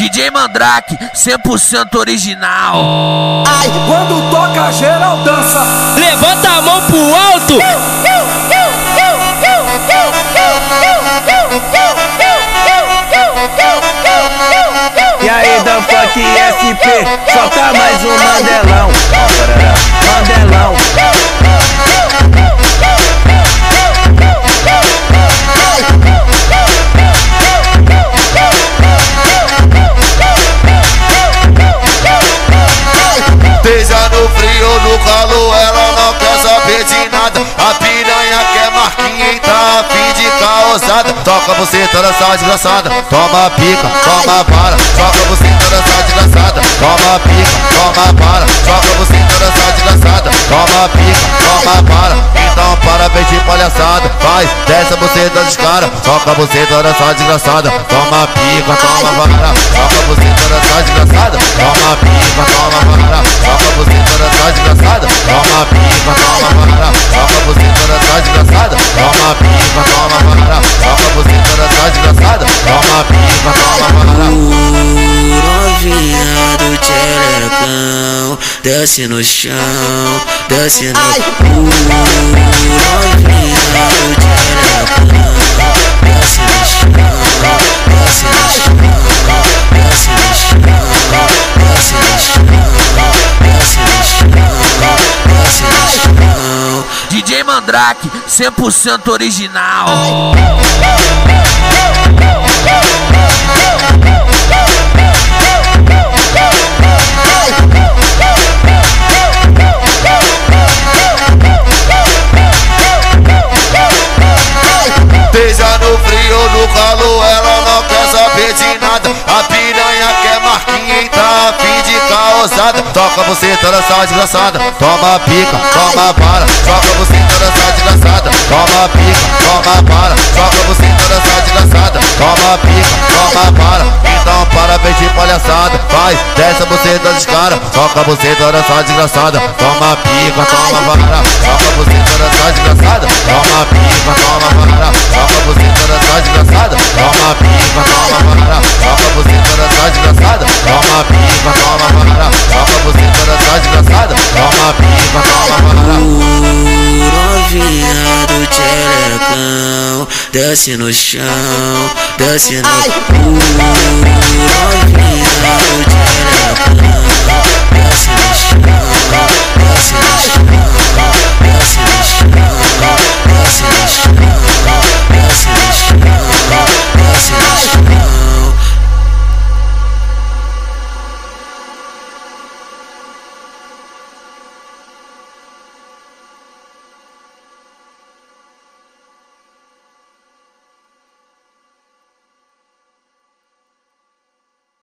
DJ Mandrake, 100% original. Ai, quando toca geral dança. Levanta a mão pro alto. E aí, da Funk SP, solta mais um Mandelão. Mandelão. De causada. Toca você toda essa desgraçada, toma pica, toma para. Toca você toda essa desgraçada, toma pica, toma para. Toca você toda essa desgraçada, toma pica, toma para. Então para ver de palhaçada, vai, desce você das caras. Toca você toda essa desgraçada, toma pica, toma para. Toca você toda essa desgraçada, toma pica, toma para. Toca você toda essa desgraçada, toma pica, toma para. Toca você toda essa desgraçada, toma pica, toma para. Toca você toda essa desgraçada, toma pica, toma para. novinha do tcherecão Desce no chão, desce no Uh, novinha do tcherecão DJ Mandrake, 100% original. Seja no frio no calor, ela não quer saber de nada. Toca você toda essa desgraçada, toma pica, toma para. Toca você toda essa desgraçada, toma pica, toma para. Toca você toda essa desgraçada, toma pica, toma para. Então para ver de palhaçada, vai, desce você das caras. Toca você toda essa desgraçada, toma pica, toma para. Toca você toda essa desgraçada, toma pica, toma para. Toca você toda essa desgraçada, tcherecão Desce no chão, desce no novinha